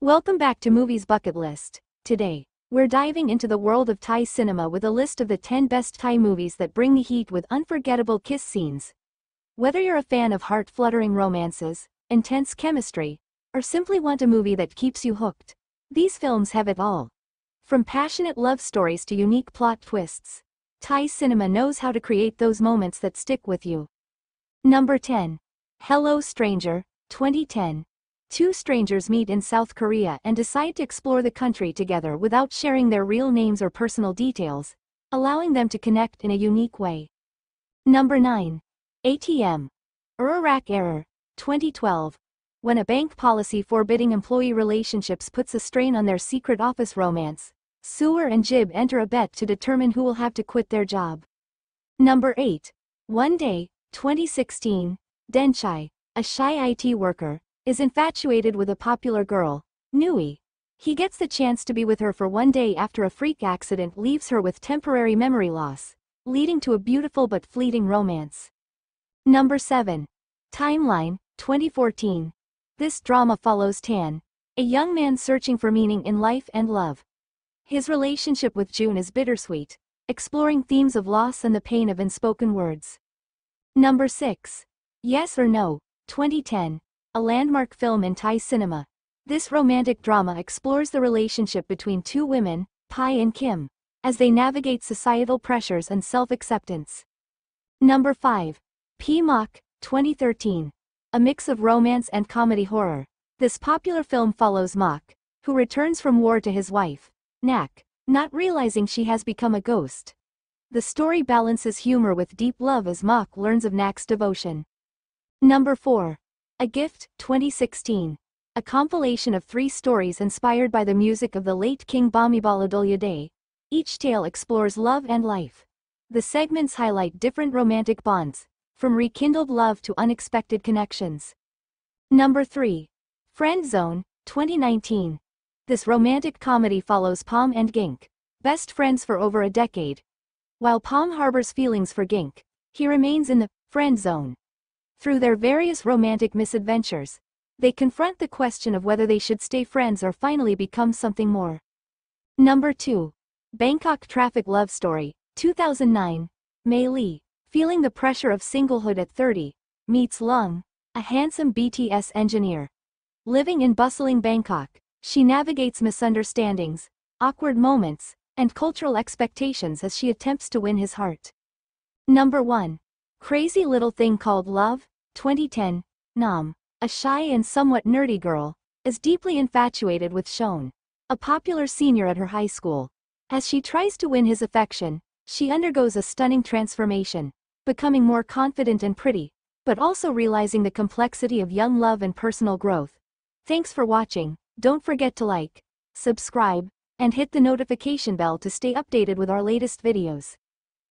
Welcome back to Movies Bucket List. Today, we're diving into the world of Thai cinema with a list of the 10 best Thai movies that bring the heat with unforgettable kiss scenes. Whether you're a fan of heart-fluttering romances, intense chemistry, or simply want a movie that keeps you hooked, these films have it all. From passionate love stories to unique plot twists, Thai cinema knows how to create those moments that stick with you. Number 10. Hello Stranger, 2010. Two strangers meet in South Korea and decide to explore the country together without sharing their real names or personal details, allowing them to connect in a unique way. Number 9. ATM. Urarak Error, 2012. When a bank policy forbidding employee relationships puts a strain on their secret office romance, Sua and Jib enter a bet to determine who will have to quit their job. Number 8. One day, 2016, Denchai, a shy IT worker, is infatuated with a popular girl, Nui. He gets the chance to be with her for one day after a freak accident leaves her with temporary memory loss, leading to a beautiful but fleeting romance. Number 7. Timeline, 2014. This drama follows Tan, a young man searching for meaning in life and love. His relationship with June is bittersweet, exploring themes of loss and the pain of unspoken words. Number 6. Yes or No, 2010 a landmark film in Thai cinema. This romantic drama explores the relationship between two women, Pai and Kim, as they navigate societal pressures and self-acceptance. Number 5. Pee Mak, 2013. A mix of romance and comedy horror. This popular film follows Mak, who returns from war to his wife, Nak, not realizing she has become a ghost. The story balances humor with deep love as Mak learns of Nak's devotion. Number 4. A Gift, 2016. A compilation of three stories inspired by the music of the late King Bhumibol Adulyadej. Each tale explores love and life. The segments highlight different romantic bonds, from rekindled love to unexpected connections. Number 3. Friend Zone, 2019. This romantic comedy follows Palm and Gink, best friends for over a decade. While Palm harbors feelings for Gink, he remains in the friend zone. Through their various romantic misadventures, they confront the question of whether they should stay friends or finally become something more. Number 2. Bangkok Traffic Love Story, 2009. Mei Lee, feeling the pressure of singlehood at 30, meets Lung, a handsome BTS engineer. Living in bustling Bangkok, she navigates misunderstandings, awkward moments, and cultural expectations as she attempts to win his heart. Number 1. Crazy Little Thing Called Love, 2010, Nam, a shy and somewhat nerdy girl, is deeply infatuated with Shone, a popular senior at her high school. As she tries to win his affection, she undergoes a stunning transformation, becoming more confident and pretty, but also realizing the complexity of young love and personal growth. Thanks for watching, don't forget to like, subscribe, and hit the notification bell to stay updated with our latest videos.